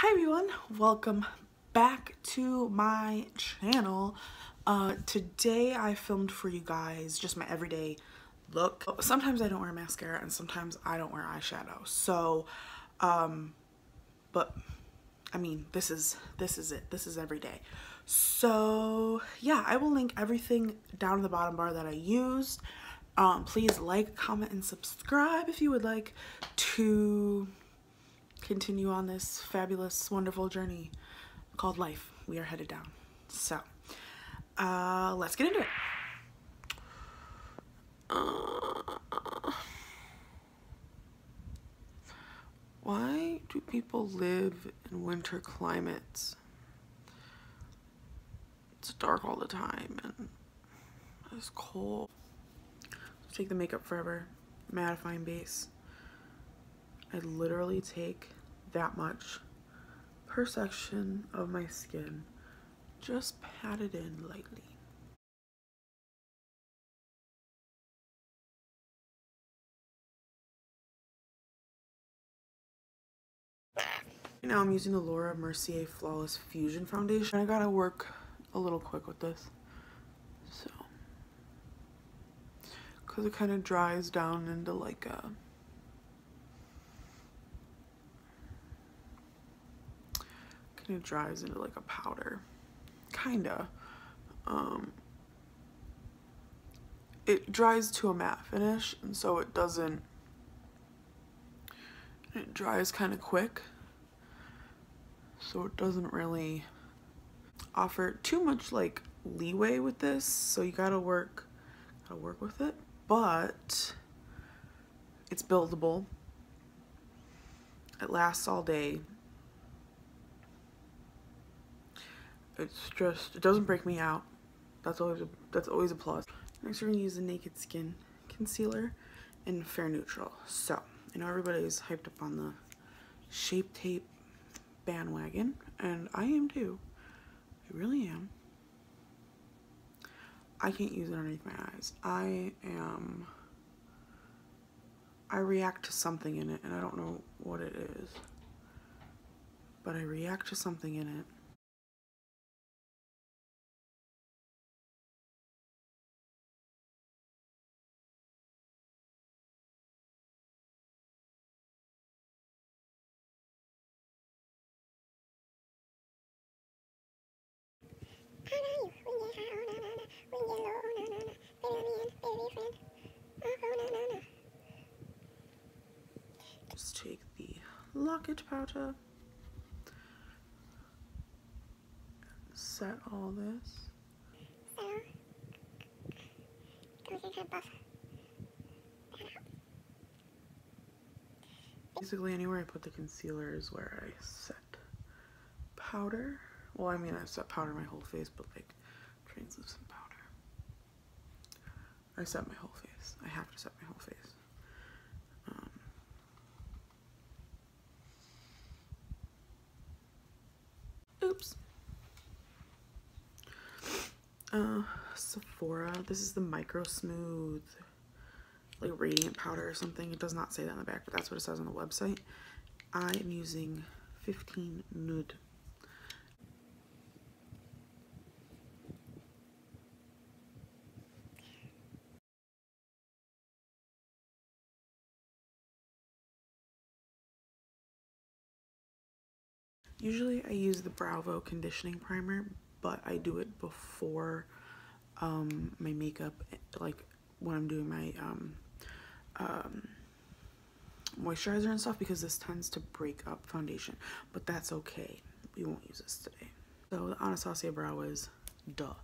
Hi everyone, welcome back to my channel. Uh, today I filmed for you guys just my everyday look. Sometimes I don't wear mascara and sometimes I don't wear eyeshadow. So, um, but I mean, this is, this is it. This is every day. So yeah, I will link everything down in the bottom bar that I used. Um, please like, comment, and subscribe if you would like to continue on this fabulous, wonderful journey called life. We are headed down. So, uh, let's get into it. Uh, why do people live in winter climates? It's dark all the time and it's cold. Take the Makeup Forever mattifying base. I literally take that much per section of my skin. Just pat it in lightly. Right now I'm using the Laura Mercier Flawless Fusion Foundation. I gotta work a little quick with this. So, because it kind of dries down into like a of dries into like a powder. Kinda. Um, it dries to a matte finish and so it doesn't it dries kind of quick. So it doesn't really offer too much like leeway with this so you gotta work gotta work with it. But it's buildable. It lasts all day it's just it doesn't break me out. That's always a, that's always a plus. Next we're gonna use the naked skin concealer in fair neutral. So I know everybody's hyped up on the shape tape bandwagon and I am too. I really am. I can't use it underneath my eyes. I am I react to something in it and I don't know what it is but I react to something in it Just take the Lock It powder. Set all this. Basically anywhere I put the concealer is where I set powder. Well, I mean, I set powder my whole face, but like translucent. I set my whole face. I have to set my whole face. Um, oops. Uh, Sephora. This is the Micro Smooth, like radiant powder or something. It does not say that on the back, but that's what it says on the website. I am using 15 Nude Usually I use the Bravo conditioning primer, but I do it before um, my makeup, like when I'm doing my um, um, moisturizer and stuff because this tends to break up foundation, but that's okay. We won't use this today. So the Anastasia Brow Wiz duh.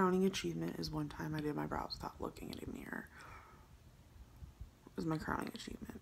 crowning achievement is one time I did my brows without looking at a mirror. It was my crowning achievement.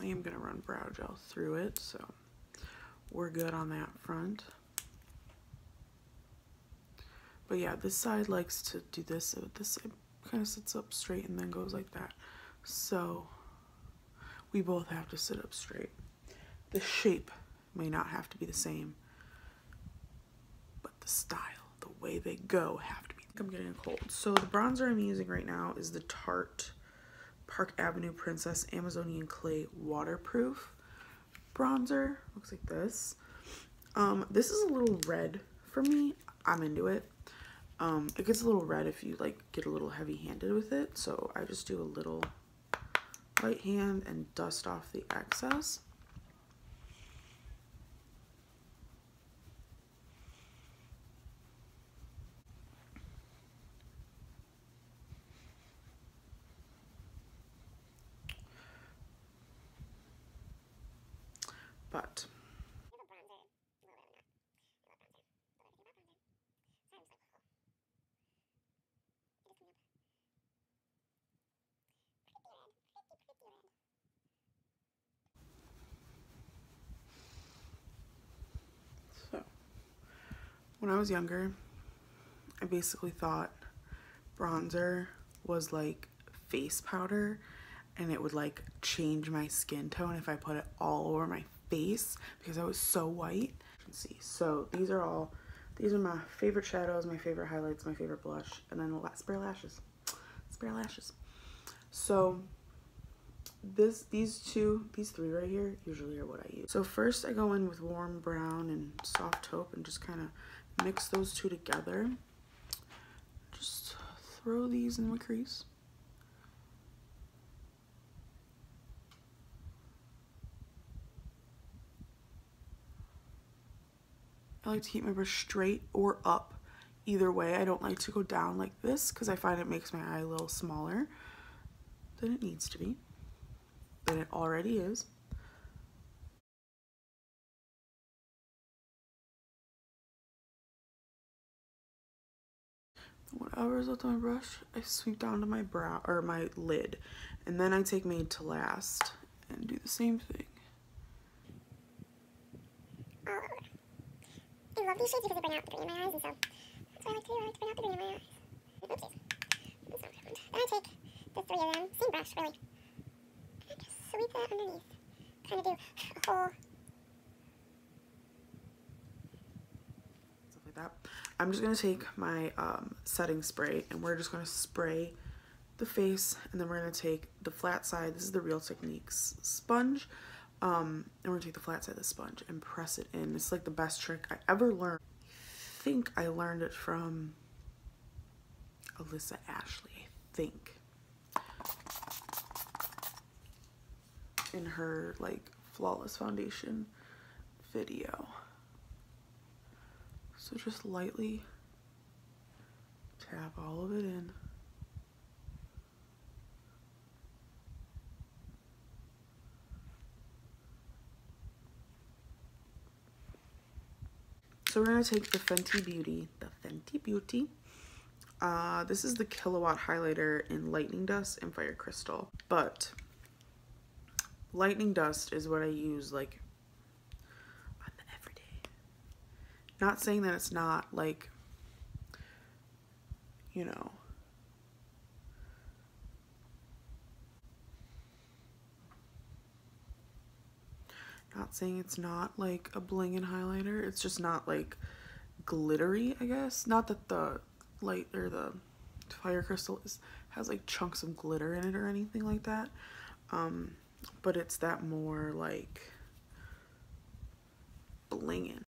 I am going to run brow gel through it, so we're good on that front. But yeah, this side likes to do this, so this side kind of sits up straight and then goes like that. So we both have to sit up straight. The shape may not have to be the same, but the style, the way they go have to be. I'm getting a cold. So the bronzer I'm using right now is the Tarte Park Avenue Princess Amazonian Clay Waterproof bronzer. Looks like this. Um, this is a little red for me. I'm into it. Um, it gets a little red if you like get a little heavy handed with it. So I just do a little light hand and dust off the excess. But So, when I was younger, I basically thought bronzer was like face powder and it would like change my skin tone if I put it all over my face because I was so white. See. So these are all, these are my favorite shadows, my favorite highlights, my favorite blush, and then last spare lashes. Spare lashes. So this, these two, these three right here usually are what I use. So first I go in with warm brown and soft taupe and just kind of mix those two together. Just throw these in the crease. I like to keep my brush straight or up either way. I don't like to go down like this because I find it makes my eye a little smaller than it needs to be, than it already is. Whatever is left on my brush, I sweep down to my brow or my lid, and then I take Made to Last and do the same thing. I love these shades because they bring out the green in my eyes, and so that's what I like to do. I like to bring out the green in my eyes. Oopsies. That's not what. Then I take the three of them, same brush, really, and just sweep that underneath. Kind of do a whole... Stuff like that. I'm just going to take my um, setting spray, and we're just going to spray the face, and then we're going to take the flat side. This is the Real Techniques sponge. Um, we're gonna take the flat side of the sponge and press it in. It's like the best trick I ever learned. I think I learned it from Alissa Ashley, I think. In her like flawless foundation video. So just lightly tap all of it in. So we're gonna take the Fenty Beauty, the Fenty Beauty. Uh, this is the Killawatt highlighter in Lightning Dust and Fire Crystal. But Lightning Dust is what I use like on the everyday. Not saying that it's not like, you know, Not saying it's not like a bling and highlighter. It's just not like glittery, I guess. Not that the light or the fire crystal is, has like chunks of glitter in it or anything like that. Um, but it's that more like blinging.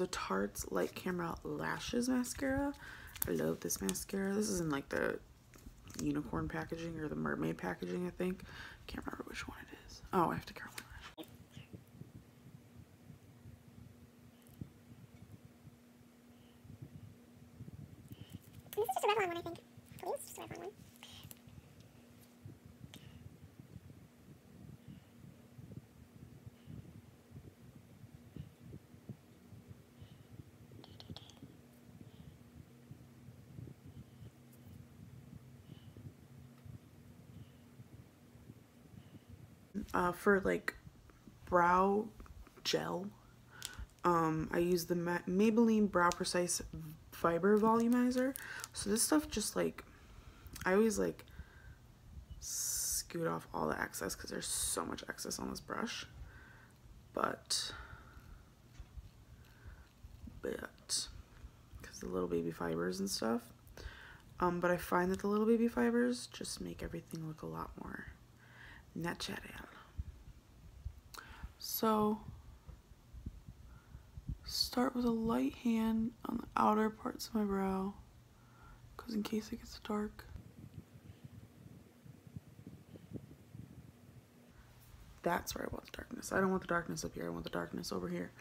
The Tarte's Light Camera Lashes Mascara. I love this mascara. This is in like the unicorn packaging or the mermaid packaging, I think. Can't remember which one it is. Oh, I have to curl my lash. This is just a Revlon one, I think. I believe it's just a Revlon one. Uh, for like brow gel. Um, I use the Ma Maybelline Brow Precise Fiber Volumizer. So this stuff just like, I always like scoot off all the excess because there's so much excess on this brush. But, but, because the little baby fibers and stuff. Um, but I find that the little baby fibers just make everything look a lot more natural. So, start with a light hand on the outer parts of my brow, because in case it gets dark. That's where I want the darkness. I don't want the darkness up here, I want the darkness over here.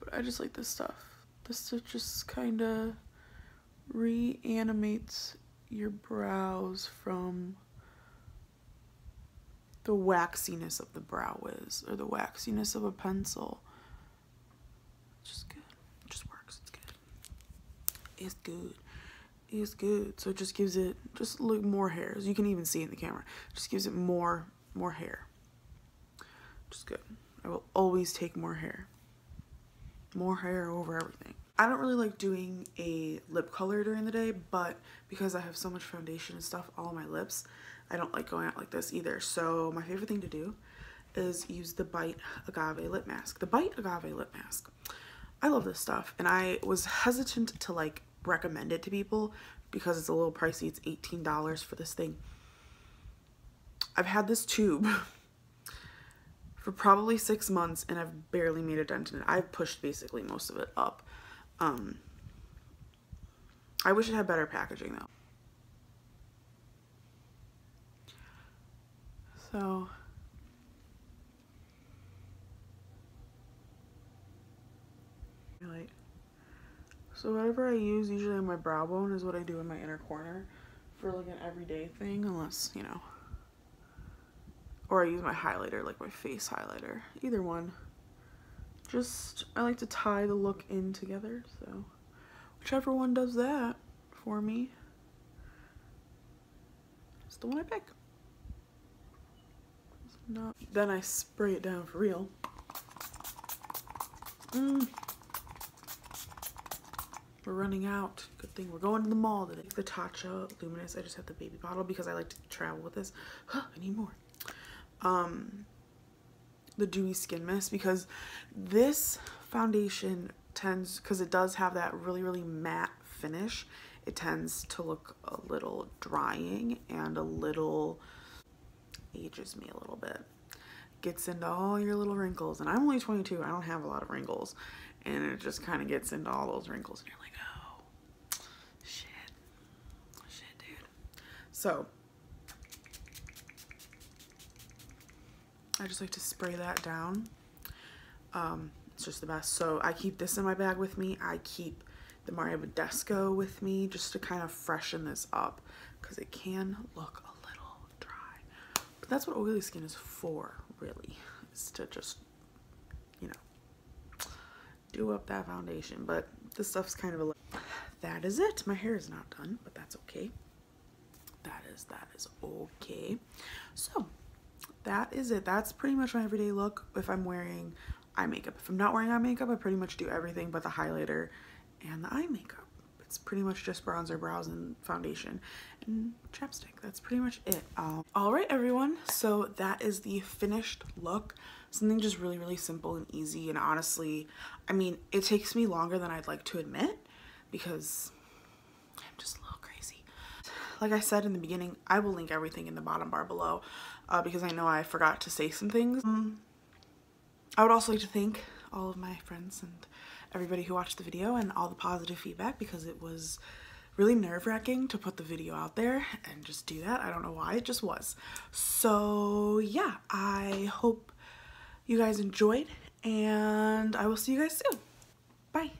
But I just like this stuff. This stuff just kind of reanimates your brows from the waxiness of the brow is or the waxiness of a pencil. just good. It just works. It's good. It's good. It's good. So it just gives it just look more hairs. You can even see in the camera. Just gives it more more hair. Just good. I will always take more hair. More hair over everything. I don't really like doing a lip color during the day, but because I have so much foundation and stuff all on my lips, I don't like going out like this either. So my favorite thing to do is use the Bite Agave Lip Mask. The Bite Agave Lip Mask. I love this stuff and I was hesitant to like recommend it to people because it's a little pricey. It's $18 for this thing. I've had this tube for probably six months and I've barely made a dent in it. I've pushed basically most of it up. Um, I wish it had better packaging though. So. Like so whatever I use usually on my brow bone is what I do in my inner corner for like an everyday thing unless you know. Or I use my highlighter like my face highlighter either one. Just I like to tie the look in together so. Whichever one does that for me. It's the one I pick not. Then I spray it down for real. Mm. We're running out. Good thing we're going to the mall today. The Tatcha Luminous. I just have the baby bottle because I like to travel with this. Huh, I need more. Um, the Dewy Skin Mist because this foundation tends, because it does have that really, really matte finish, it tends to look a little drying and a little ages me a little bit. Gets into all your little wrinkles. And I'm only 22. I don't have a lot of wrinkles. And it just kind of gets into all those wrinkles. And you're like, oh, shit. Shit, dude. So, I just like to spray that down. Um, it's just the best. So I keep this in my bag with me. I keep the Mario Badescu with me just to kind of freshen this up because it can look but that's what oily skin is for, really, is to just, you know, do up that foundation. But this stuff's kind of a, that is it. My hair is not done, but that's okay. That is, that is okay. So, that is it. That's pretty much my everyday look if I'm wearing eye makeup. If I'm not wearing eye makeup, I pretty much do everything but the highlighter and the eye makeup it's pretty much just bronzer, brows, and foundation and chapstick. That's pretty much it. Um, all right, everyone. So that is the finished look. Something just really, really simple and easy. And honestly, I mean, it takes me longer than I'd like to admit because I'm just a little crazy. Like I said in the beginning, I will link everything in the bottom bar below uh, because I know I forgot to say some things. Um, I would also like to thank all of my friends and everybody who watched the video and all the positive feedback because it was really nerve-wracking to put the video out there and just do that. I don't know why, it just was. So yeah, I hope you guys enjoyed and I will see you guys soon. Bye.